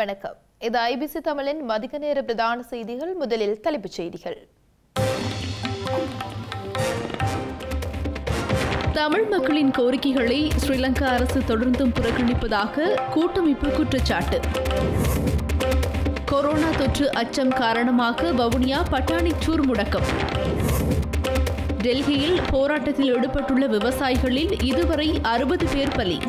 வணக்கம். இது ஐபிசி தமிழின் மதிய நேர பிரதான செய்திகள். முதலில் தலைப்புச் செய்திகள். தமிழ் மக்களின் கோரிக்கைகளை ஸ்ரீலங்கா அரசு தொடர்ந்தும் புறக்கணிப்பதாக கூட்டமைப்பு குற்றச்சாட்டு. கொரோனா தொற்று அச்சம் காரணமாக வவுனியா பட்டாணிச்சூர் முடக்கம். டெல்லியில் போராட்டத்தில் ஈடுபட்டுள்ள விவசாயிகளில் இதுவரை அறுபது பேர் பலி.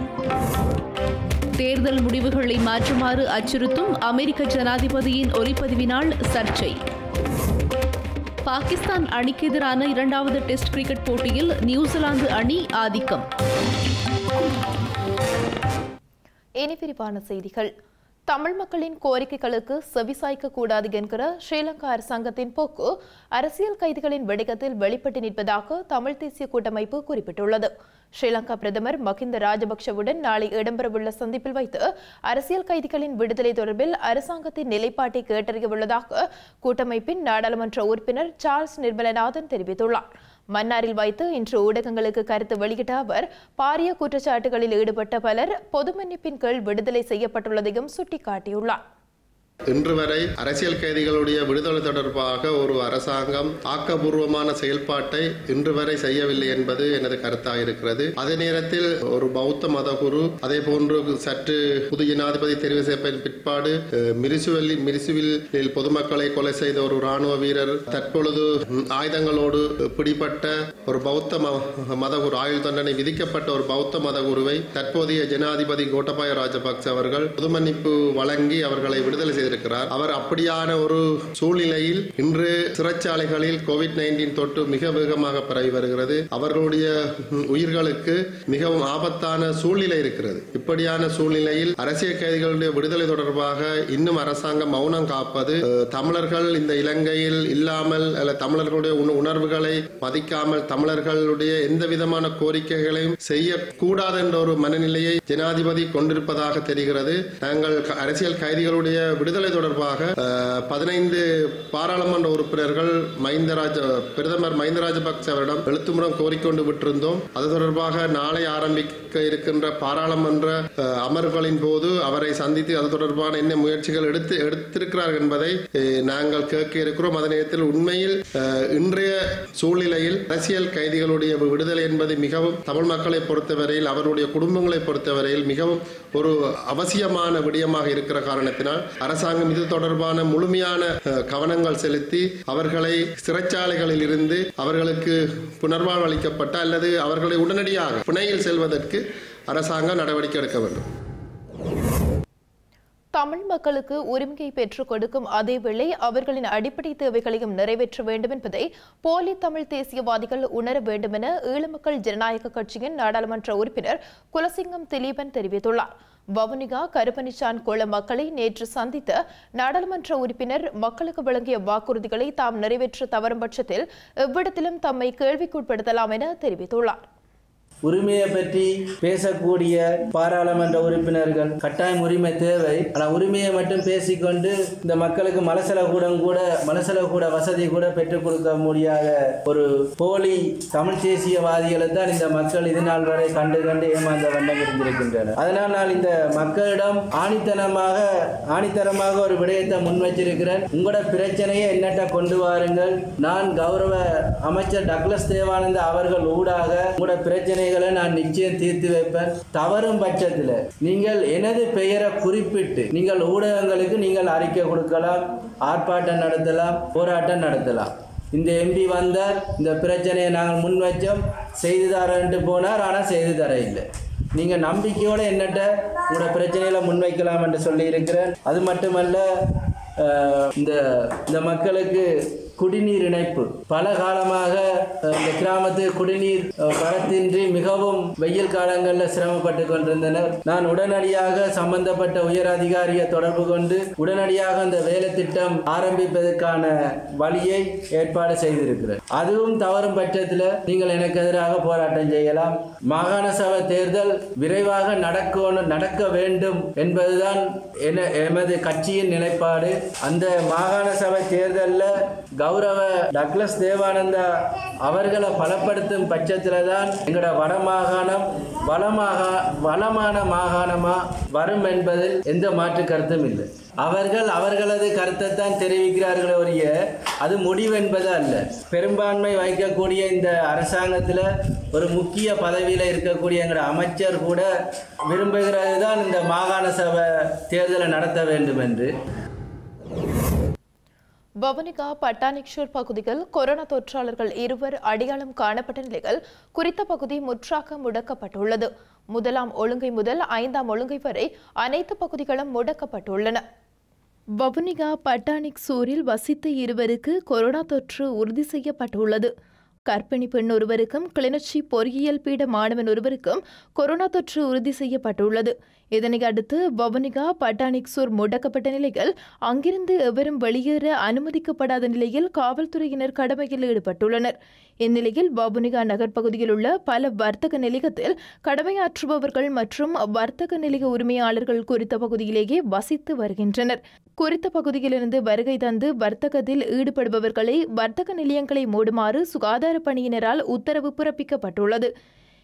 தேர்தல் முடிவுகளை மாற்றுமாறு அச்சுறுத்தும் அமெரிக்க ஜனாதிபதியின் ஒலிப்பதிவினால் சர்ச்சை. பாகிஸ்தான் அணிக்கு எதிரான இரண்டாவது டெஸ்ட் கிரிக்கெட் போட்டியில் நியூசிலாந்து அணி ஆதிக்கம். இனி விரிவான செய்திகள். தமிழ் மக்களின் கோரிக்கைகளுக்கு செவிசாய்க்க கூடாது என்கிற ஸ்ரீலங்கா அரசாங்கத்தின் போக்கு அரசியல் கைதிகளின் வெடிக்கத்தில் வெளிப்பட்டு நிற்பதாக தமிழ் தேசிய கூட்டமைப்பு குறிப்பிட்டுள்ளது. ஸ்ரீலங்கா பிரதமர் மகிந்த ராஜபக்ஷவுடன் நாளை இடம்பெறவுள்ள சந்திப்பில் வைத்து அரசியல் கைதிகளின் விடுதலை தொடர்பில் அரசாங்கத்தின் நிலைப்பாட்டை கேட்டறியவுள்ளதாக கூட்டமைப்பின் நாடாளுமன்ற உறுப்பினர் சார்ல்ஸ் நிர்மலநாதன் தெரிவித்துள்ளார். மன்னாரில் வைத்து இன்று ஊடகங்களுக்கு கருத்து வெளியிட்ட அவர் பாரிய குற்றச்சாட்டுகளில் ஈடுபட்ட பலர் பொது மன்னிப்பின் கீழ் விடுதலை செய்யப்பட்டுள்ளதையும் சுட்டிக்காட்டியுள்ளார். இன்று வரை அரசியல் கைதிகளுடைய விடுதலை தொடர்பாக ஒரு அரசாங்கம் ஆக்கபூர்வமான செயல்பாட்டை இன்று வரை செய்யவில்லை என்பது எனது கருத்தாக இருக்கிறது. அதே நேரத்தில் ஒரு பௌத்த மதகுரு அதே போன்று சற்று புது ஜனாதிபதி தெரிவு செய்யப்பட்ட பிற்பாடு மிரிசுவலி மிரிசுவில் பொதுமக்களை கொலை செய்த ஒரு ராணுவ வீரர் தற்பொழுது ஆயுதங்களோடு பிடிபட்ட ஒரு பௌத்த மத மதகுரு ஆயுள் தண்டனை விதிக்கப்பட்ட ஒரு பௌத்த மதகுருவை தற்போதைய ஜனாதிபதி கோட்டபாய ராஜபக்ச அவர்கள் பொதுமன்னிப்பு வழங்கி அவர்களை விடுதலை இருக்கிறார் அவர் அப்படியான ஒரு சூழ்நிலையில் இன்று சிறைச்சாலைகளில் கோவிட் நைன்டீன் தொற்று மிக வேகமாக பரவி வருகிறது. அவர்களுடைய உயிர்களுக்கு மிகவும் ஆபத்தான சூழ்நிலை இருக்கிறது. இப்படியான சூழ்நிலையில் அரசியல் கைதிகளுடைய விடுதலை தொடர்பாக இன்னும் அரசாங்கம் மௌனம் காப்பது தமிழர்கள் இந்த இலங்கையில் இல்லாமல் அல்ல தமிழர்களுடைய உணர்வுகளை மதிக்காமல் தமிழர்களுடைய எந்த விதமான கோரிக்கைகளையும் செய்யக்கூடாது என்ற ஒரு மனநிலையை ஜனாதிபதி கொண்டிருப்பதாக தெரிகிறது. நாங்கள் அரசியல் கைதிகளுடைய விடுதலை தேர்தலை தொடர்பாக பதினைந்து பாராளுமன்ற உறுப்பினர்கள் மஹிந்த ராஜ பிரதமர் மஹிந்த ராஜபக்ச அவரிடம் எழுத்துமுறம் கோரிக்கொண்டு விட்டிருந்தோம். அது தொடர்பாக நாளை ஆரம்பிக்க இருக்கின்ற பாராளுமன்ற அமர்வுகளின் போது அவரை சந்தித்து அது தொடர்பான என்ன முயற்சிகள் எடுத்து எடுத்திருக்கிறார் என்பதை நாங்கள் கேட்க இருக்கிறோம். அதே நேரத்தில் உண்மையில் இன்றைய சூழ்நிலையில் அரசியல் கைதிகளுடைய விடுதலை என்பது மிகவும் தமிழ் மக்களை பொறுத்தவரையில் அவருடைய குடும்பங்களை பொறுத்தவரையில் மிகவும் ஒரு அவசியமான விடயமாக இருக்கிற காரணத்தினால் அரசாங்க அரசாங்கம் இது தொடர்பான முழுமையான கவனங்கள் செலுத்தி அவர்களை சிறைச்சாலைகளில் இருந்து அவர்களுக்கு புனர்வாழ்வு அளிக்கப்பட்ட அல்லது அவர்களை உடனடியாக புனையில் செல்வதற்கு அரசாங்கம் நடவடிக்கை எடுக்க வேண்டும். தமிழ் மக்களுக்கு உரிமையை பெற்றுக் கொடுக்கும் அதேவேளை அவர்களின் அடிப்படை தேவைகளையும் நிறைவேற்ற வேண்டும் என்பதை போலி தமிழ் தேசியவாதிகள் உணர வேண்டும் என ஈழமக்கள் ஜனநாயக கட்சியின் நாடாளுமன்ற உறுப்பினர் குலசிங்கம் திலீபன் தெரிவித்துள்ளார். வவுனிகா கருப்பனிச்சான் குள மக்களை நேற்று சந்தித்த நாடாளுமன்ற உறுப்பினர் மக்களுக்கு வழங்கிய வாக்குறுதிகளை தாம் நிறைவேற்ற தவறும் பட்சத்தில் எவ்விடத்திலும் தம்மை கேள்விக்குட்படுத்தலாம் என தெரிவித்துள்ளார். உரிமையை பற்றி பேசக்கூடிய பாராளுமன்ற உறுப்பினர்கள் கட்டாயம் உரிமை தேவை. ஆனால் உரிமையை மட்டும் பேசிக்கொண்டு இந்த மக்களுக்கு மலசல கூடம் கூட மலசல கூட வசதி கூட பெற்றுக் கொடுக்க முடியாத ஒரு போலி தமிழ் தேசியவாதிகளை தான் இந்த மக்கள் இது நாள் வரை கண்டு கண்டு ஏமாந்த வண்ணம் இருந்திருக்கின்றனர். அதனால் நான் இந்த மக்களிடம் ஆணித்தனமாக ஆணித்தனமாக ஒரு விடயத்தை முன் வச்சிருக்கிறேன் உங்களோட பிரச்சனையை என்னட்ட கொண்டு வாருங்கள். நான் கௌரவ அமைச்சர் டக்ளஸ் தேவானந்த அவர்கள் ஊடாக உங்களோட பிரச்சனைகளை நான் நிச்சயம் தீர்த்து வைப்பேன். தவறும் பட்சத்தில் நீங்கள் எனது பெயரை குறிப்பிட்டு நீங்கள் ஊடகங்களுக்கு நீங்கள் அறிக்கை கொடுக்கலாம் ஆர்ப்பாட்டம் நடத்தலாம் போராட்டம் நடத்தலாம். இந்த எம்பி வந்தார் இந்த பிரச்சனையை நாங்கள் முன் வச்சோம். செய்து தரேன்ட்டு போனார் ஆனால் செய்து தர இல்லை. நீங்கள் நம்பிக்கையோடு என்னட்ட உங்களோட பிரச்சனையில் முன்வைக்கலாம் என்று சொல்லியிருக்கிறேன். அது மட்டுமல்ல இந்த இந்த மக்களுக்கு குடிநீர் இணைப்பு. பல காலமாக இந்த கிராமத்து குடிநீர் வரத்தின்றி மிகவும் வெயில் காலங்களில் சிரமப்பட்டு கொண்டிருந்தனர். நான் உடனடியாக சம்பந்தப்பட்ட உயர் அதிகாரியை தொடர்பு கொண்டு உடனடியாக அந்த வேலை திட்டம் ஆரம்பிப்பதற்கான வழியை ஏற்பாடு செய்திருக்கிறேன். அதுவும் தவறும் பட்சத்தில் நீங்கள் எனக்கு எதிராக போராட்டம் செய்யலாம். மாகாண சபை தேர்தல் விரைவாக நடக்கணும் நடக்க வேண்டும் என்பதுதான் என- எமது கட்சியின் நிலைப்பாடு. அந்த மாகாண சபை தேர்தலில் கௌரவ டக்ளஸ் தேவானந்தா அவர்களை பலப்படுத்தும் பட்சத்தில் தான் எங்களோட வடமாகாணம் வளமாக வளமான மாகாணமாக வரும் என்பதில் எந்த மாற்று கருத்தும் இல்லை. அவர்கள் அவர்களது கருத்தை தான் தெரிவிக்கிறார்களே ஒழிய அது முடிவு என்பது அல்ல. பெரும்பான்மை வைக்கக்கூடிய இந்த அரசாங்கத்தில் ஒரு முக்கிய பதவியில் இருக்கக்கூடிய எங்களோட அமைச்சர் கூட விரும்புகிறது தான் இந்த மாகாண சபை தேர்தலை நடத்த வேண்டும் என்று. பவனிகா பட்டானிக்ஷூர் பகுதியில் கொரோனா தொற்றாளர்கள் இருவர் அடையாளம் காணப்பட்ட நிலையில் குறித்த பகுதி முற்றாக முடக்கப்பட்டுள்ளது. முதலாம் ஒழுங்கை முதல் ஐந்தாம் ஒழுங்கை வரை அனைத்து பகுதிகளும் முடக்கப்பட்டுள்ளன. வவுனிகா பட்டானிக் சூரில் வசித்த இருவருக்கு கொரோனா தொற்று உறுதி செய்யப்பட்டுள்ளது. கர்ப்பிணி பெண் ஒருவருக்கும் கிளிநொச்சி பொறியியல் பீட மாணவன் ஒருவருக்கும் கொரோனா தொற்று உறுதி செய்யப்பட்டுள்ளது. இதனை அடுத்து வவுனிகா பட்டானிக்சூர் முடக்கப்பட்ட நிலையில் அங்கிருந்து எவரும் வெளியேற அனுமதிக்கப்படாத நிலையில் காவல்துறையினர் கடமையில் ஈடுபட்டுள்ளனர். இந்நிலையில் வவுனிகா நகர் பகுதியில் உள்ள பல வர்த்தக நிலையத்தில் கடமையாற்றுபவர்கள் மற்றும் வர்த்தக நிலைய உரிமையாளர்கள் குறித்த பகுதியிலேயே வசித்து வருகின்றனர். குறித்த பகுதியிலிருந்து வருகை தந்து வர்த்தகத்தில் ஈடுபடுபவர்களை வர்த்தக நிலையங்களை மூடுமாறு சுகாதார பணியினரால் உத்தரவு பிறப்பிக்கப்பட்டுள்ளது.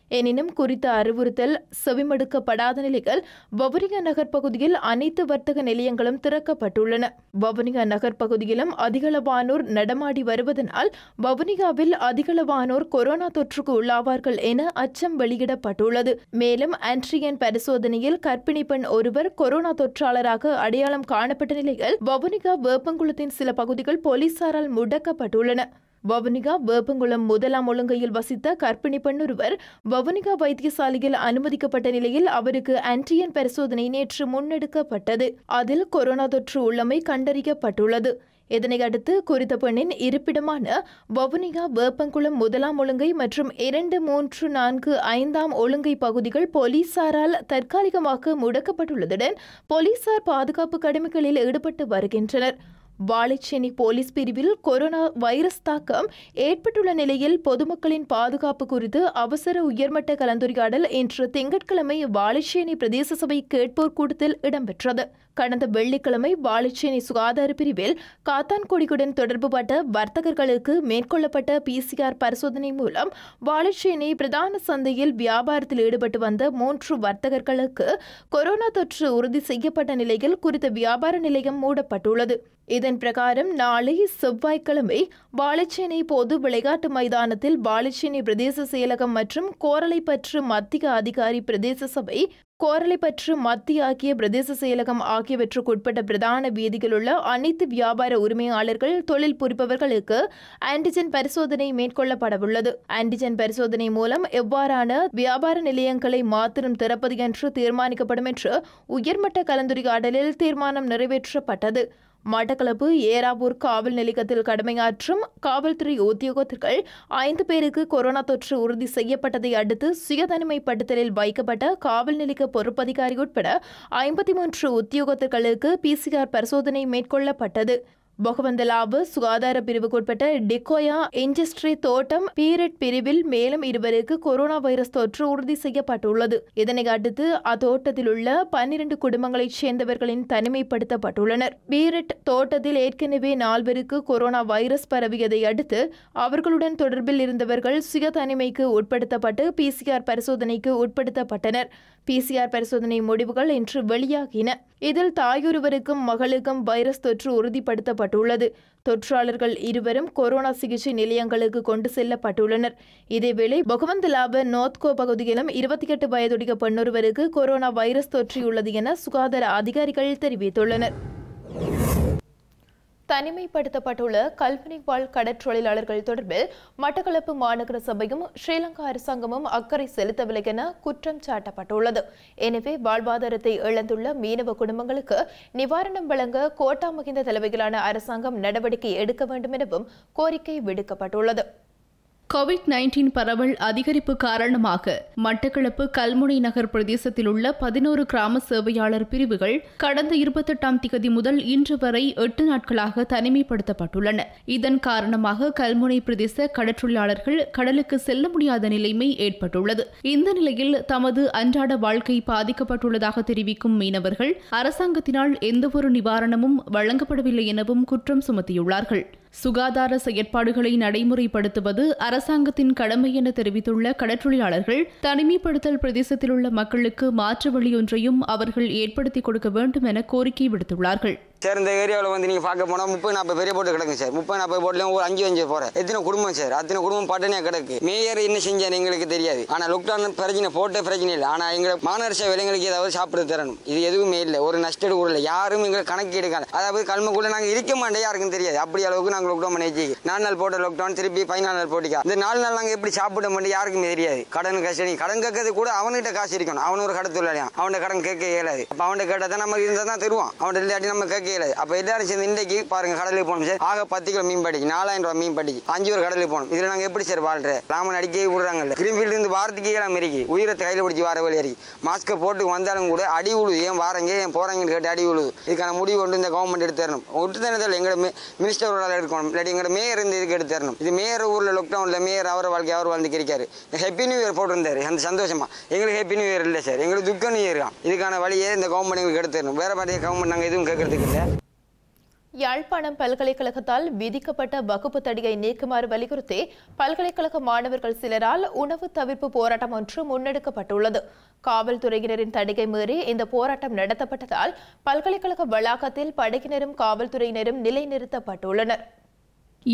எனினும் குறித்த அறிவுறுத்தல் செவிமடுக்கப்படாத நிலையில் வவுனிகா நகர் பகுதியில் அனைத்து வர்த்தக நிலையங்களும் திறக்கப்பட்டுள்ளன. வவுனிகா நகர் பகுதியிலும் அதிகளவானோர் நடமாடி வருவதனால் வவுனிகாவில் அதிகளவானோர் கொரோனா தொற்றுக்கு உள்ளாவார்கள் என அச்சம் வெளியிடப்பட்டுள்ளது. மேலும் ஆன்ட்ரியன் பரிசோதனையில் கர்ப்பிணி பெண் ஒருவர் கொரோனா தொற்றாளராக அடையாளம் காணப்பட்ட நிலையில் வவுனிகா வேப்பங்குளத்தின் சில பகுதிகள் போலீசாரால் முடக்கப்பட்டுள்ளன. வவுனிகா வேப்பங்குளம் முதலாம் ஒழுங்கையில் வசித்த கர்ப்பிணி பெண் ஒருவர் வவுனிகா வைத்தியசாலையில் அனுமதிக்கப்பட்ட நிலையில் அவருக்கு ஆன்டியன் பரிசோதனை நேற்று முன்னெடுக்கப்பட்டது. அதில் கொரோனா தொற்று உள்ளமை கண்டறியப்பட்டுள்ளது. இதனை அடுத்து குறித்த பெண்ணின் இருப்பிடமான வவுனிகா வேப்பங்குளம் முதலாம் ஒழுங்கை மற்றும் இரண்டு மூன்று நான்கு ஐந்தாம் ஒழுங்கை பகுதிகள் போலீசாரால் தற்காலிகமாக முடக்கப்பட்டுள்ளதுடன் போலீசார் பாதுகாப்பு கடமைகளில் ஈடுபட்டு வருகின்றனர். வாழைச்சேனி போலீஸ் பிரிவில் கொரோனா வைரஸ் தாக்கம் ஏற்பட்டுள்ள நிலையில் பொதுமக்களின் பாதுகாப்பு குறித்து அவசர உயர்மட்ட கலந்துரையாடல் இன்று திங்கட்கிழமை வாழைச்சேனி பிரதேச சபை கேட்போர் கூட்டத்தில் இடம்பெற்றது. கடந்த வெள்ளிக்கிழமை வாழைச்சேனை சுகாதார பிரிவில் காத்தான்குடியுடன் தொடர்புபட்ட வர்த்தகர்களுக்கு மேற்கொள்ளப்பட்ட பிசிஆர் பரிசோதனை மூலம் வாழைச்சேனை பிரதான சந்தையில் வியாபாரத்தில் ஈடுபட்டு வந்த மூன்று வர்த்தகர்களுக்கு கொரோனா தொற்று உறுதி செய்யப்பட்ட நிலையில் குறித்த வியாபார நிலையம் மூடப்பட்டுள்ளது. இதன் பிரகாரம் நாளை செவ்வாய்க்கிழமை வாழைச்சேனை பொது விளையாட்டு மைதானத்தில் வாழைச்சேனை பிரதேச செயலகம் மற்றும் கோரளைப்பற்று மத்திய அதிகாரி பிரதேச சபை கோரளைப்பற்று மத்திய ஆகிய பிரதேச செயலகம் ஆகியவற்றுக்குட்பட்ட பிரதான வீதியில் உள்ள அனைத்து வியாபார உரிமையாளர்கள் தொழில் புரிபவர்களுக்கு ஆன்டிஜென் பரிசோதனை மேற்கொள்ளப்படவுள்ளது. ஆன்டிஜென் பரிசோதனை மூலம் எவ்வாறான வியாபார நிலையங்களை மாத்திரம் திறப்பது என்று தீர்மானிக்கப்படும் என்று உயர்மட்ட கலந்துரையாடலில் தீர்மானம் நிறைவேற்றப்பட்டது. மட்டக்களப்பு ஏராபூர் காவல் நிலையத்தில் கடமையாற்றும் காவல்துறை உத்தியோகத்தர்கள் ஐந்து பேருக்கு கொரோனா தொற்று உறுதி செய்யப்பட்டதை அடுத்து சுயதனிமைப்படுத்தலில் வைக்கப்பட்ட காவல் நிலைய பொறுப்பதிகாரி உட்பட ஐம்பத்தி மூன்று உத்தியோகத்தர்களுக்கு பிசிஆர் பரிசோதனை மேற்கொள்ளப்பட்டது. பொகவந்தலாவு சுகாதார பிரிவுக்குட்பட்ட டிகோயா இண்டஸ்ட்ரி தோட்டம் பீரட் பிரிவில் மேலும் இருவருக்கு கொரோனா வைரஸ் தொற்று உறுதி செய்யப்பட்டுள்ளது. இதனை அடுத்து அத்தோட்டத்தில் உள்ள பன்னிரண்டு குடும்பங்களைச் சேர்ந்தவர்களின் தனிமைப்படுத்தப்பட்டுள்ளனர். பீரட் தோட்டத்தில் ஏற்கனவே நால்வருக்கு கொரோனா வைரஸ் பரவியதை அடுத்து அவர்களுடன் தொடர்பில் இருந்தவர்கள் சுய தனிமைக்கு உட்படுத்தப்பட்டு பிசிஆர் பரிசோதனைக்கு உட்படுத்தப்பட்டனர். பிசிஆர் பரிசோதனை முடிவுகள் இன்று வெளியாகின. இதில் தாயொருவருக்கும் மகளுக்கும் வைரஸ் தொற்று உறுதிப்படுத்தப்பட்டுள்ளது. தொற்றாளர்கள் இருவரும் கொரோனா சிகிச்சை நிலையங்களுக்கு கொண்டு செல்லப்பட்டுள்ளனர். இதேவேளை பகவந்தலாப நோத்கோ பகுதியிலும் இருபத்தி எட்டு வயதுடைய பெண்ணொருவருக்கு கொரோனா வைரஸ் தொற்றியுள்ளது என சுகாதார அதிகாரிகள் தெரிவித்துள்ளனர். தனிமைப்படுத்தப்பட்டுள்ள கல்வினை வாழ் கடற்றொழிலாளர்கள் தொடர்பில் மட்டக்களப்பு மாநகர சபையும் ஸ்ரீலங்கா அரசாங்கமும் அக்கறை செலுத்தவில்லை என குற்றம் சாட்டப்பட்டுள்ளது. எனவே வாழ்வாதாரத்தை இழந்துள்ள மீனவ குடும்பங்களுக்கு நிவாரணம் வழங்க கோட்டா மகிந்த தலைமையிலான அரசாங்கம் நடவடிக்கை எடுக்க வேண்டும் எனவும் கோரிக்கை விடுக்கப்பட்டுள்ளது. கோவிட் நைன்டீன் பரவல் அதிகரிப்பு காரணமாக மட்டக்களப்பு கல்முனை நகர் பிரதேசத்தில் உள்ள பதினோரு கிராம சேவையாளர் பிரிவுகள் கடந்த இருபத்தெட்டாம் திகதி முதல் இன்று வரை எட்டு நாட்களாக தனிமைப்படுத்தப்பட்டுள்ளன. இதன் காரணமாக கல்முனை பிரதேச கடற்றொழிலாளர்கள் கடலுக்கு செல்ல முடியாத நிலைமை ஏற்பட்டுள்ளது. இந்த நிலையில் தமது அன்றாட வாழ்க்கை பாதிக்கப்பட்டுள்ளதாக தெரிவிக்கும் மீனவர்கள் அரசாங்கத்தினால் எந்தவொரு நிவாரணமும் வழங்கப்படவில்லை எனவும் குற்றம் சுமத்தியுள்ளார்கள். சுகாதார செயற்பாடுகளை நடைமுறைப்படுத்துவது அரசாங்கத்தின் கடமை என தெரிவித்துள்ள கடற்றொழிலாளர்கள் தனிமைப்படுத்தல் பிரதேசத்தில் உள்ள மக்களுக்கு மாற்று வழியொன்றையும் அவர்கள் ஏற்படுத்திக் கொடுக்க வேண்டும் என கோரிக்கை விடுத்துள்ளார்கள். சார் இந்த ஏரியாவில் வந்து நீங்கள் பார்க்க போனால் முப்பது நாற்பது பெரிய போட்டு கிடக்கு சார். முப்பது நாற்பது போட்லையும் ஒரு அஞ்சு அஞ்சு போகிறேன் எத்தனை குடும்பம் சார்? அத்தனை குடும்பம் பட்டனையாக கிடக்கு. மேயர் என்ன செஞ்சார் எங்களுக்கு தெரியாது. ஆனால் லுக்டான் பிரச்சனை போட்ட பிரச்சனை இல்லை. ஆனால் எங்களுக்கு மாநகர விலைங்களுக்கு ஏதாவது சாப்பிட தரணும். இது எதுவுமே இல்லை. ஒரு நஷ்டடு கூட இல்லை. யாரும் எங்களுக்கு கணக்கு எடுக்காது அதாவது கல்மக்குள்ள நாங்கள் இருக்க மாட்டே யாருக்கும் தெரியாது. அப்படி அளவுக்கு நாங்கள் லாக்டவுன் பண்ணி வச்சு நாலு நாள் போட்ட லாக்டவுன் திருப்பி பதினாலு நாள் போட்டிக்கா. இந்த நாலு நாள் நாங்கள் எப்படி சாப்பிட மாட்டேன் யாருக்குமே தெரியாது. கடன் கஷ்டம். கடன் கேட்கறது கூட அவன்கிட்ட காசு இருக்கணும். அவன் ஒரு கடை தொழிலாளியான் அவன்கிட்ட கடன் கேட்க இயலாது. அப்போ அவன்கிட்ட கேட்டால் தான் நம்ம இருந்தால் தான் தருவான். அவன்கிட்ட இல்லாட்டி நம்ம கேட்க இயலாது அப்போ எல்லாரும் சேர்ந்து இன்றைக்கு பாருங்க கடலுக்கு போனோம் சார் ஆக பத்து கிலோ மீன் படிக்கு நாலாயிரம் ரூபாய் மீன் படிக்கு. அஞ்சு ஒரு கடலுக்கு போகணும். இதில் நாங்கள் எப்படி சார் வாழ்ற? ராமன் அடிக்கவே விடுறாங்கல்ல. கிரீன்ஃபீல்டு இருந்து வாரத்துக்கு ஏழாம் இருக்கு உயிரை கையில் பிடிச்சி வார வழி இருக்கு. மாஸ்க்கை போட்டு வந்தாலும் கூட அடி உழுது. ஏன் வாரங்க? ஏன் போறாங்கன்னு கேட்டு அடி உழுது. இதுக்கான முடிவு கொண்டு இந்த கவர்மெண்ட் எடுத்து தரணும். விட்டு தானே எங்களோட மினிஸ்டர் எடுக்கணும். இல்லாட்டி எங்களோட மேயர் இருந்து இதுக்கு எடுத்து தரணும். இது மேயர் ஊரில் லாக்டவுனில் மேயர் அவர் வாழ்க்கை அவர் வாழ்ந்து கிடைக்காரு ஹெப்பி நியூ இயர் போட்டிருந்தாரு. அந்த சந்தோஷமா. எங்களுக்கு ஹெப்பி நியூ இயர் இல்லை சார். எங்களுக்கு துக்க நியூ இயர் தான். இதுக்கான வழியை இந்த கவர்மெண்ட் எங்களுக்கு எடுத்து தரணும். வேற மாதிரி கவர்மெண்ட் நாங்கள் எதுவும் கேட்கறதுக்கு இல்லை யாழ்ப்பாணம் பல்கலைக்கழகத்தால் விதிக்கப்பட்ட வகுப்பு தடியை நீக்குமாறு வலியுறுத்தி பல்கலைக்கழக மாணவர்கள் சிலரால் உணவு தவிர்ப்பு போராட்டம் ஒன்று முன்னெடுக்கப்பட்டுள்ளது. காவல்துறையினரின் தடிகை மீறி இந்த போராட்டம் நடத்தப்பட்டதால் பல்கலைக்கழக வளாகத்தில் படையினரும் காவல்துறையினரும் நிலைநிறுத்தப்பட்டுள்ளனர்.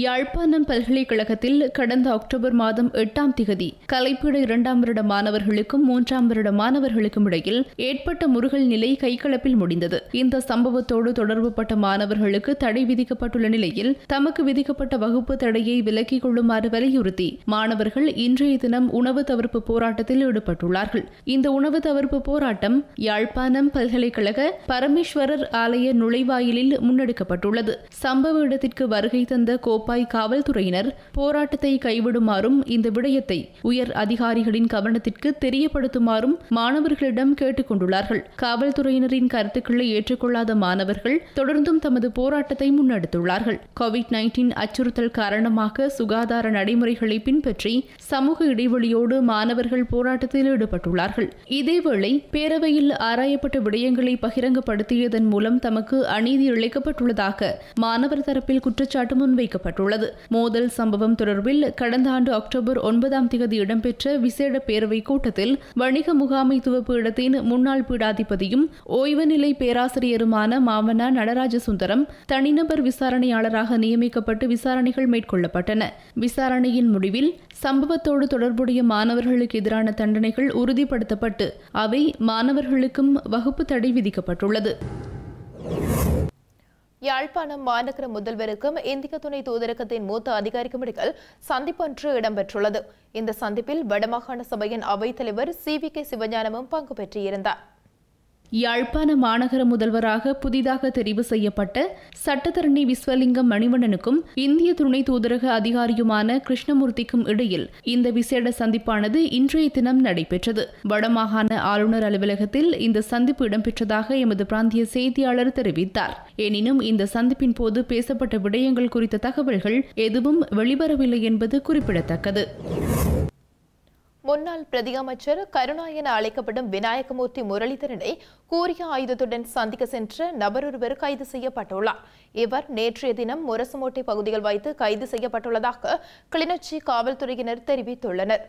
யாழ்ப்பாணம் பல்கலைக்கழகத்தில் கடந்த அக்டோபர் மாதம் எட்டாம் திகதி கலைப்பீட இரண்டாம் வருட மாணவர்களுக்கும் மூன்றாம் வருட மாணவர்களுக்கும் இடையில் ஏற்பட்ட முருகல் நிலை கைகலப்பில் முடிந்தது. இந்த சம்பவத்தோடு தொடர்புபட்ட மாணவர்களுக்கு தடை விதிக்கப்பட்டுள்ள நிலையில் தமக்கு விதிக்கப்பட்ட வகுப்பு தடையை விலக்கிக் கொள்ளுமாறு வலியுறுத்தி மாணவர்கள் இன்றைய தினம் உணவு தவிர்ப்பு போராட்டத்தில் ஈடுபட்டுள்ளார்கள். இந்த உணவு தவிர்ப்பு போராட்டம் யாழ்ப்பாணம் பல்கலைக்கழக பரமேஸ்வரர் ஆலய நுழைவாயிலில் முன்னெடுக்கப்பட்டுள்ளது. சம்பவ இடத்திற்கு வருகை தந்த கோப்பாய் காவல்துறையினர் போராட்டத்தை கைவிடுமாறும் இந்த விடயத்தை உயர் அதிகாரிகளின் கவனத்திற்கு தெரியப்படுத்துமாறும் மாணவர்களிடம் கேட்டுக் கொண்டுள்ளார்கள். காவல்துறையினரின் கருத்துக்களை ஏற்றுக்கொள்ளாத மாணவர்கள் தொடர்ந்தும் தமது போராட்டத்தை முன்னெடுத்துள்ளார்கள். கோவிட் நைன்டீன் அச்சுறுத்தல் காரணமாக சுகாதார நடைமுறைகளை பின்பற்றி சமூக இடைவெளியோடு மாணவர்கள் போராட்டத்தில் ஈடுபட்டுள்ளார்கள். இதேவேளை பேரவையில் ஆராயப்பட்ட விடயங்களை பகிரங்கப்படுத்தியதன் மூலம் தமக்கு அநீதி இழைக்கப்பட்டுள்ளதாக மாணவர் தரப்பில் குற்றச்சாட்டு தெரிவிக்கப்பட்டுள்ளது மோதல் சம்பவம் தொடர்பில் கடந்த ஆண்டு அக்டோபர் ஒன்பதாம் தேதி இடம்பெற்ற விசேட பேரவை கூட்டத்தில் வணிக முகாமைத்துவ பீடத்தின் முன்னாள் பீடாதிபதியும் ஓய்வு நிலை பேராசிரியருமான மாமனா நடராஜ சுந்தரம் தனிநபர் விசாரணையாளராக நியமிக்கப்பட்டு விசாரணைகள் மேற்கொள்ளப்பட்டன. விசாரணையின் முடிவில் சம்பவத்தோடு தொடர்புடைய மாணவர்களுக்கு எதிரான தண்டனைகள் உறுதிப்படுத்தப்பட்டு அவை மாணவர்களுக்கும் வகுப்பு தடை விதிக்கப்பட்டுள்ளது. யாழ்ப்பாணம் மாநகர முதல்வருக்கும் இந்திய துணை தூதரகத்தின் மூத்த அதிகாரிக்கும் இடையில் சந்திப்பொன்று இடம்பெற்றுள்ளது. இந்த சந்திப்பில் வடமாகாண சபையின் அவைத்தலைவர் சி வி கே சிவஞானமும் பங்கு பெற்றிருந்தார். யாழ்ப்பாண மாநகர முதல்வராக புதிதாக தெரிவு செய்யப்பட்ட சட்டத்தரணி விஸ்வலிங்கம் மணிவண்ணனுக்கும் இந்திய துணை தூதரக அதிகாரியுமான கிருஷ்ணமூர்த்திக்கும் இடையில் இந்த விசேட சந்திப்பானது இன்றைய தினம் நடைபெற்றது. வடமாகாண ஆளுநர் அலுவலகத்தில் இந்த சந்திப்பு இடம்பெற்றதாக எமது பிராந்திய செய்தியாளர் தெரிவித்தார். எனினும் இந்த சந்திப்பின் போது பேசப்பட்ட விடயங்கள் குறித்த தகவல்கள் எதுவும் வெளிவரவில்லை என்பது குறிப்பிடத்தக்கது. முன்னாள் பிரதியமைச்சர் கருணா என அழைக்கப்படும் விநாயகமூர்த்தி முரளிதரனை கூறிய ஆயுதத்துடன் சந்திக்க சென்ற நபரொருவர் கைது செய்யப்பட்டுள்ளார். இவர் நேற்றைய தினம் முரசுமோட்டை பகுதியில் வைத்து கைது செய்யப்பட்டுள்ளதாக கிளிநொச்சி காவல்துறையினர் தெரிவித்துள்ளனர்.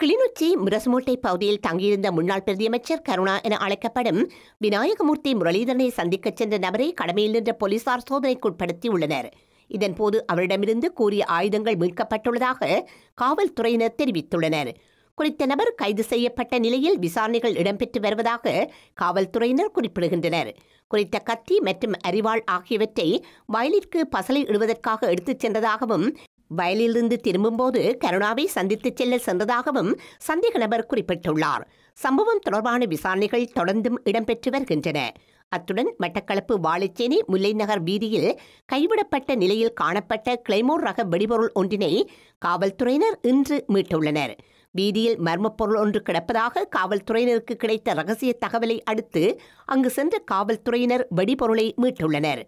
கிளிநொச்சி முரசுமோட்டை பகுதியில் தங்கியிருந்த முன்னாள் பிரதியமைச்சர் கருணா என அழைக்கப்படும் விநாயகமூர்த்தி முரளிதரனை சந்திக்கச் சென்ற நபரை கடமையில் நின்ற போலீசார் சோதனைக்குட்படுத்தியுள்ளனர். இதன்போது அவரிடமிருந்து கூறிய ஆயுதங்கள் மீட்கப்பட்டுள்ளதாக காவல்துறையினர் தெரிவித்துள்ளனர். குறித்த நபர் கைது செய்யப்பட்ட நிலையில் விசாரணைகள் இடம்பெற்று வருவதாக காவல்துறையினர் குறிப்பிடுகின்றனர். குறித்த கத்தி மற்றும் அரிவாள் ஆகியவற்றை வயலிற்கு பசலை இடுவதற்காக எடுத்துச் சென்றதாகவும் வயலிலிருந்து திரும்பும்போது கருணாவை சந்தித்துச் செல்ல சென்றதாகவும் சந்தேக நபர் குறிப்பிட்டுள்ளார். சம்பவம் தொடர்பான விசாரணைகள் தொடர்ந்தும் இடம்பெற்று வருகின்றன. அத்துடன் மட்டக்களப்பு வாழைச்சேனை முல்லைநகர் வீதியில் கைவிடப்பட்ட நிலையில் காணப்பட்ட கிளைமோர் ரக வெடிபொருள் ஒன்றினை காவல்துறையினர் இன்று மீட்டுள்ளனர். வீதியில் மர்மப்பொருள் ஒன்று கிடப்பதாக காவல்துறையினருக்கு கிடைத்த ரகசிய தகவலை அடுத்து அங்கு சென்ற காவல்துறையினர் வெடிபொருளை மீட்டுள்ளனர்.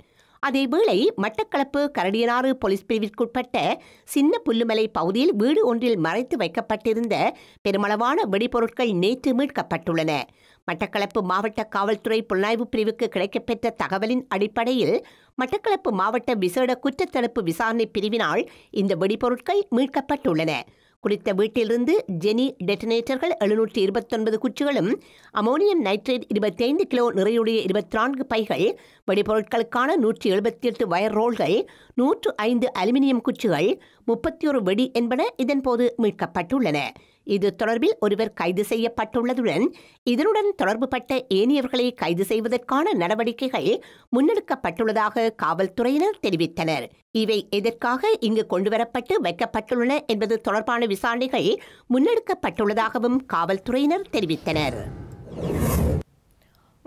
அதேவேளை மட்டக்களப்பு கரடியனாறு போலீஸ் பிரிவிற்குட்பட்ட சின்ன புல்லுமலை பகுதியில் வீடு ஒன்றில் மறைத்து வைக்கப்பட்டிருந்த பெருமளவான வெடிபொருட்கள் நேற்று மீட்கப்பட்டுள்ளன. மட்டக்களப்பு மாவட்ட காவல்துறை புலனாய்வு பிரிவுக்கு கிடைக்கப்பெற்ற தகவலின் அடிப்படையில் மட்டக்களப்பு மாவட்ட விசேட குற்றத்தடுப்பு விசாரணை பிரிவினால் இந்த வெடிபொருட்கள் மீட்கப்பட்டுள்ளன. குறித்த வீட்டிலிருந்து ஜெனி டெட்டனேட்டர்கள் எழுநூற்றி இருபத்தொன்பது குச்சிகளும் அமோனியம் நைட்ரேட் இருபத்தைந்து கிலோ நிறையுடைய இருபத்தி நான்கு பைகள் வெடிபொருட்களுக்கான நூற்றி எழுபத்தி எட்டு வயர் ரோல்கள் நூற்று ஐந்து அலுமினியம் குச்சிகள் முப்பத்தி ஒரு வெடி என்பன இதன்போது மீட்கப்பட்டுள்ளன. இது தொடர்பில் ஒருவர் கைது செய்யப்பட்டுள்ளதுடன் இதனுடன் தொடர்புபட்ட ஏனையவர்களை கைது செய்வதற்கான நடவடிக்கைகள் முன்னெடுக்கப்பட்டுள்ளதாக காவல்துறையினர் தெரிவித்தனர். இவை எதற்காக இங்கு கொண்டுவரப்பட்டு வைக்கப்பட்டுள்ளன என்பது தொடர்பான விசாரணைகள் முன்னெடுக்கப்பட்டுள்ளதாகவும் காவல்துறையினர் தெரிவித்தனர்.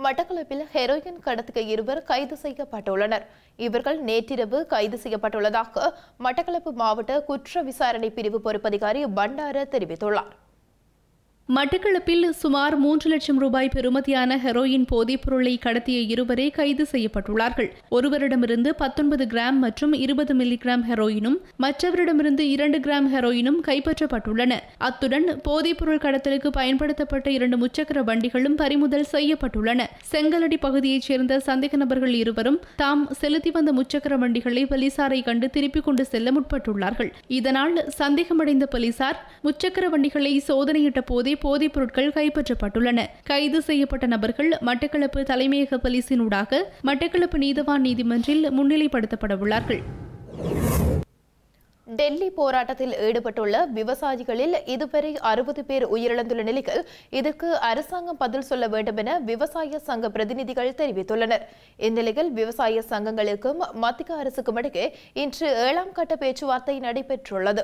மட்டக்களப்பில் ஹெரோயின் கடத்திய இருவர் கைது செய்யப்பட்டுள்ளனர். இவர்கள் நேற்றிரவு கைது செய்யப்பட்டுள்ளதாக மட்டக்களப்பு மாவட்ட குற்ற விசாரணை பிரிவு பொறுப்பதிகாரி பண்டார தெரிவித்துள்ளார். மட்டக்களப்பில் சுமார் மூன்று லட்சம் ரூபாய் பெறுமதியான ஹெரோயின் போதைப் பொருளை கடத்திய இருவரே கைது செய்யப்பட்டுள்ளார்கள். ஒருவரிடமிருந்து பத்தொன்பது கிராம் மற்றும் இருபது மில்லிகிராம் ஹெரோயினும் மற்றவரிடமிருந்து இரண்டு கிராம் ஹெரோயினும் கைப்பற்றப்பட்டுள்ளன. அத்துடன் போதைப் பொருள் கடத்தலுக்கு பயன்படுத்தப்பட்ட இரண்டு முச்சக்கர வண்டிகளும் பறிமுதல் செய்யப்பட்டுள்ளன. செங்கலடி பகுதியைச் சேர்ந்த சந்தேக நபர்கள் இருவரும் தாம் செலுத்தி வந்த முச்சக்கர வண்டிகளை போலீசாரை கண்டு திருப்பிக் கொண்டு செல்ல முற்பட்டுள்ளார்கள். இதனால் சந்தேகமடைந்த போலீசார் முச்சக்கர வண்டிகளை சோதனையிட்ட போதே போதைப் பொருட்கள் கைப்பற்றப்பட்டுள்ளன. கைது செய்யப்பட்ட நபர்கள் மட்டக்களப்பு தலைமையக போலீசினூடாக மட்டக்களப்பு நீதவான் நீதிமன்றில் முன்னிலைப்படுத்தப்பட உள்ளார்கள் டெல்லி போராட்டத்தில் ஈடுபட்டுள்ள விவசாயிகளில் இதுவரை அறுபது பேர் உயிரிழந்துள்ள நிலையில் இதற்கு அரசாங்கம் பதில் சொல்ல வேண்டும் என விவசாய சங்க பிரதிநிதிகள் தெரிவித்துள்ளனர். இந்நிலையில் விவசாய சங்கங்களுக்கும் மத்திய அரசுக்கும் இடையே இன்று ஏழாம் கட்ட பேச்சுவார்த்தை நடைபெற்றுள்ளது.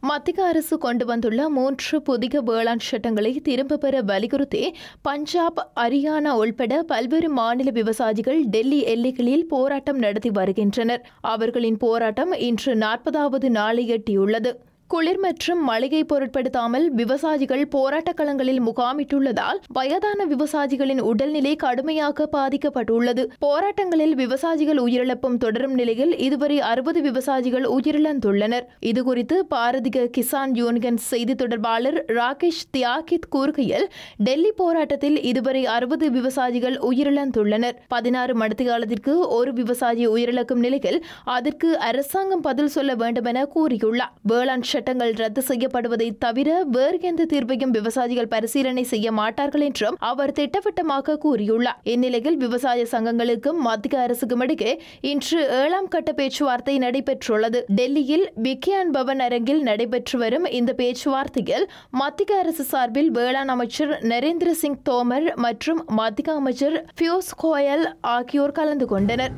மத்திய அரசு கொண்டு வந்துள்ள மூன்று புதிய வேளாண் சட்டங்களை திரும்ப பெற வலியுறுத்தி பஞ்சாப் ஹரியானா உள்பட பல்வேறு மாநில விவசாயிகள் டெல்லி எல்லைகளில் போராட்டம் நடத்தி வருகின்றனர். அவர்களின் போராட்டம் இன்று நாற்பதாவது நாளை எட்டியுள்ளது. குளிர் மற்றும் மளிகை பொருட்படுத்தாமல் விவசாயிகள் போராட்டக் களங்களில் முகாமிட்டுள்ளதால் வயதான விவசாயிகளின் உடல்நிலை கடுமையாக பாதிக்கப்பட்டுள்ளது. போராட்டங்களில் விவசாயிகள் உயிரிழப்பும் தொடரும் நிலையில் இதுவரை அறுபது விவசாயிகள் உயிரிழந்துள்ளனர். இதுகுறித்து பாரதிய கிசான் யூனியன் செய்தி தொடர்பாளர் ராகேஷ் தியாகித் கூறுகையில் டெல்லி போராட்டத்தில் இதுவரை அறுபது விவசாயிகள் உயிரிழந்துள்ளனர். பதினாறு மணித்தியாலத்திற்கு ஒரு விவசாயி உயிரிழக்கும் நிலையில் அதற்கு அரசாங்கம் பதில் சொல்ல வேண்டும் என கூறியுள்ளார். வேளாண் சட்டங்கள் ரத்து செய்யப்படுவதை தவிர வேறு எந்த தீர்வையும் விவசாயிகள் பரிசீலனை செய்ய மாட்டார்கள் என்றும் அவர் திட்டவட்டமாக கூறியுள்ளார். இந்நிலையில் விவசாய சங்கங்களுக்கும் மத்திய அரசுக்கும் இடையே இன்று ஏழாம் கட்ட பேச்சுவார்த்தை நடைபெற்றுள்ளது. டெல்லியில் விக்யான் பவன் அரங்கில் நடைபெற்று வரும் இந்த பேச்சுவார்த்தையில் மத்திய அரசு சார்பில் வேளாண் அமைச்சர் நரேந்திர சிங் தோமர் மற்றும் மத்திய அமைச்சர் பியூஸ் கோயல் ஆகியோர் கலந்து கொண்டனர்.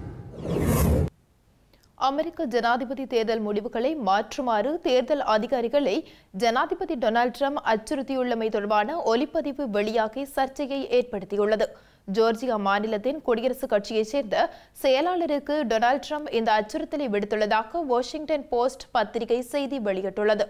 அமெரிக்க ஜனாதிபதி தேர்தல் முடிவுகளை மாற்றுமாறு தேர்தல் அதிகாரிகளை ஜனாதிபதி டொனால்ட் ட்ரம்ப் அச்சுறுத்தியுள்ளமை தொடர்பான ஒலிப்பதிவு வெளியாகி சர்ச்சையை ஏற்படுத்தியுள்ளது. ஜோர்ஜியா மாநிலத்தின் குடியரசுக் கட்சியைச் சேர்ந்த செயலாளருக்கு டொனால்ட் ட்ரம்ப் இந்த அச்சுறுத்தலை விடுத்துள்ளதாக வாஷிங்டன் போஸ்ட் பத்திரிகை செய்தி வெளியிட்டுள்ளது.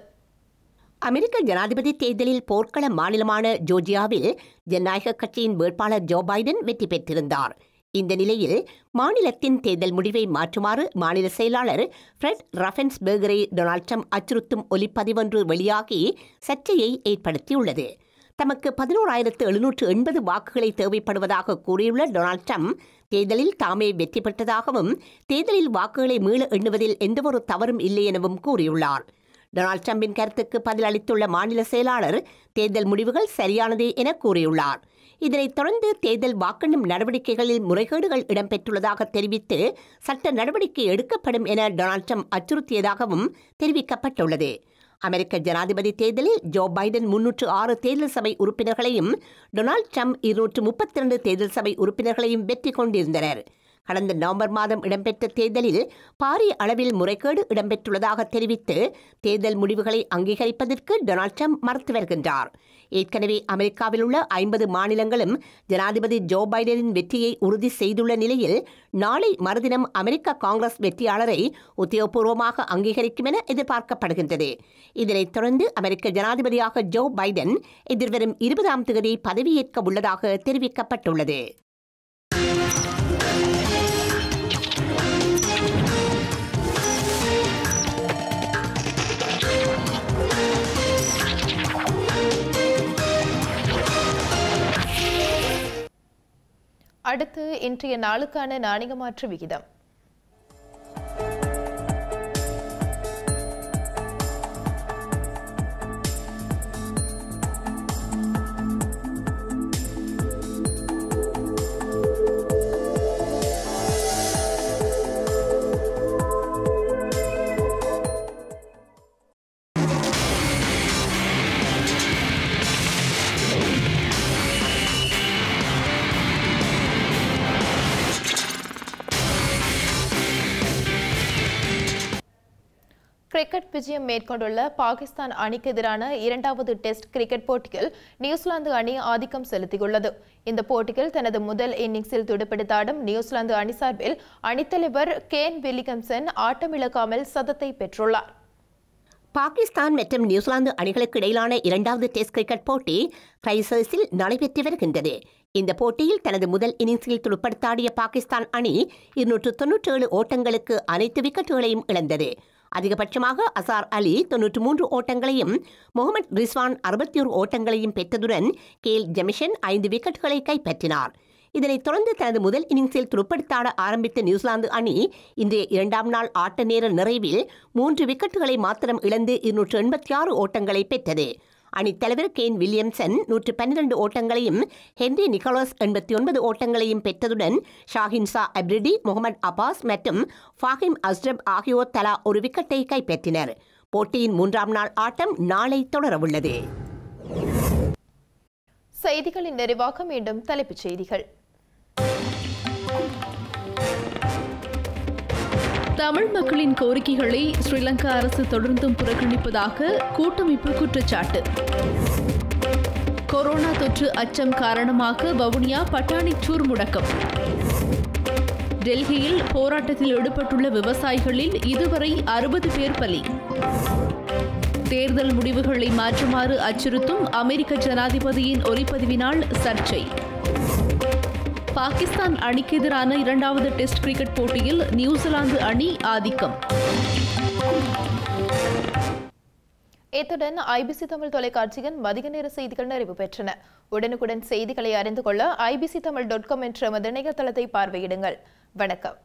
அமெரிக்க ஜனாதிபதி தேர்தலில் போர்க்கள மாநிலமான ஜோர்ஜியாவில் ஜனநாயக கட்சியின் வேட்பாளர் ஜோ பைடன் வெற்றி பெற்றிருந்தார். இந்த நிலையில் மாநிலத்தின் தேர்தல் முடிவை மாற்றுமாறு மாநில செயலாளர் ஃப்ரெட் ரஃபென்ஸ்பர்கரை டொனால்ட் ட்ரம்ப் அச்சுறுத்தும் ஒலிப்பதிவொன்று வெளியாகி சர்ச்சையை ஏற்படுத்தியுள்ளது. தமக்கு பதினோராயிரத்து எழுநூற்று எண்பது வாக்குகளை தேவைப்படுவதாக கூறியுள்ள டொனால்ட் ட்ரம்ப் தேர்தலில் தாமே வெற்றி பெற்றதாகவும் தேர்தலில் வாக்குகளை மீள எண்ணுவதில் எந்தவொரு தவறும் இல்லை எனவும் கூறியுள்ளார். டொனால்ட் ட்ரம்பின் கருத்துக்கு பதிலளித்துள்ள மாநில செயலாளர் தேர்தல் முடிவுகள் சரியானதே என கூறியுள்ளார். இதனைத் தொடர்ந்து தேர்தல் வாக்கெண்ணும் நடவடிக்கைகளில் முறைகேடுகள் இடம்பெற்றுள்ளதாக தெரிவித்து சட்ட நடவடிக்கை எடுக்கப்படும் என டொனால்ட் ட்ரம்ப் அச்சுறுத்தியதாகவும் தெரிவிக்கப்பட்டுள்ளது. அமெரிக்க ஜனாதிபதி தேர்தலில் ஜோ பைடன் முன்னூற்று ஆறு தேர்தல் சபை உறுப்பினர்களையும் டொனால்ட் ட்ரம்ப் இருநூற்று முப்பத்தி இரண்டு தேர்தல் சபை உறுப்பினர்களையும் வெற்றி கொண்டிருந்தனர். கடந்த நவம்பர் மாதம் இடம்பெற்ற தேர்தலில் பாரிய அளவில் முறைகேடு இடம்பெற்றுள்ளதாக தெரிவித்து தேர்தல் முடிவுகளை அங்கீகரிப்பதற்கு டொனால்ட் ட்ரம்ப் மறுத்து வருகின்றார். ஏற்கனவே அமெரிக்காவில் உள்ள ஐம்பது மாநிலங்களும் ஜனாதிபதி ஜோ பைடனின் வெற்றியை உறுதி செய்துள்ள நிலையில் நாளை மறுதினம் அமெரிக்க காங்கிரஸ் வெற்றியாளரை உத்தியோகபூர்வமாக அங்கீகரிக்கும் என எதிர்பார்க்கப்படுகின்றது. இதனைத் தொடர்ந்து அமெரிக்க ஜனாதிபதியாக ஜோ பைடன் எதிர்வரும் இருபதாம் தேதி பதவியேற்க உள்ளதாக தெரிவிக்கப்பட்டுள்ளது. அடுத்து இன்றைய நாளுக்கான நாணய மாற்று விகிதம். கிரிக்கெட் விஜயம் மேற்கொண்டுள்ள பாகிஸ்தான் அணிக்கு எதிரான இரண்டாவது டெஸ்ட் கிரிக்கெட் போட்டியில் நியூசிலாந்து அணி ஆதிக்கம் செலுத்தியுள்ளது. இந்த போட்டியில் தனது முதல் இன்னிங்ஸில் துடுப்படுத்தாடும் நியூசிலாந்து அணி சார்பில் அணித்தலைவர் கேன் வில்லிகம்சன் ஆட்டமிழக்காமல் சதத்தை பெற்றுள்ளார். பாகிஸ்தான் மற்றும் நியூசிலாந்து அணிகளுக்கு இடையிலான இரண்டாவது டெஸ்ட் கிரிக்கெட் போட்டி கிரைசர்ஸில் நடைபெற்று வருகின்றது. இந்த போட்டியில் தனது முதல் இன்னிங்ஸில் துடுப்படுத்தாடிய பாகிஸ்தான் அணி இருநூற்று தொன்னூற்றேழு ஓட்டங்களுக்கு அனைத்து விக்கெட்டுகளையும் இழந்தது. அதிகபட்சமாக அசார் அலி தொன்னூற்று மூன்று ஓட்டங்களையும் முகமது ரிஸ்வான் அறுபத்தி ஒரு ஓட்டங்களையும் பெற்றதுடன் கேல் ஜெமிஷன் ஐந்து விக்கெட்டுகளை கைப்பற்றினார். இதனைத் தொடர்ந்து தனது முதல் இன்னிங்ஸில் துருப்படுத்தாட ஆரம்பித்த நியூசிலாந்து அணி இன்றைய இரண்டாம் நாள் ஆட்ட நேர நிறைவில் மூன்று விக்கெட்டுகளை மாத்திரம் இழந்து இருநூற்று எண்பத்தி ஆறு ஓட்டங்களை பெற்றது. அணித்தலைவர் கேன் வில்லியம்சன் நூற்று பன்னிரண்டு ஓட்டங்களையும் ஹென்ரி நிக்கோலஸ் எண்பத்தி ஒன்பது ஓட்டங்களையும் பெற்றதுடன் ஷாஹின்சா அப்ரிடி முகமது அபாஸ் மற்றும் ஃபாஹிம் அஸ்ரப் ஆகியோர் தலா ஒரு விக்கெட்டை கைப்பற்றினர். போட்டியின் மூன்றாம் நாள் ஆட்டம் நாளை தொடரவுள்ளது. செய்திகளின் நிறைவாக மீண்டும் தலைப்புச் செய்திகள். தமிழ் மக்களின் கோரிக்கைகளை ஸ்ரீலங்கா அரசு தொடர்ந்தும் புறக்கணிப்பதாக கூட்டமைப்பு குற்றச்சாட்டு. கொரோனா தொற்று அச்சம் காரணமாக வவுனியா பட்டாணிச்சூர் முடக்கம். டெல்லியில் போராட்டத்தில் ஈடுபட்டுள்ள விவசாயிகளில் இதுவரை அறுபது பேர் பலி. தேர்தல் முடிவுகளை மாற்றுமாறு அச்சுறுத்தும் அமெரிக்க ஜனாதிபதியின் ஒலிப்பதிவினால் சர்ச்சை. பாகிஸ்தான் அணிக்கு எதிரான இரண்டாவது டெஸ்ட் கிரிக்கெட் போட்டியில் நியூசிலாந்து அணி ஆதிக்கம். இத்துடன் ஐபிசி தமிழ் தொலைக்காட்சியின் மதிய நேர செய்திகள் நிறைவு பெற்றன. உடனுக்குடன் செய்திகளை அறிந்து கொள்ள ஐபிசி தமிழ் டாட் காம் என்ற எமது இணையதளத்தை பார்வையிடுங்கள். வணக்கம்.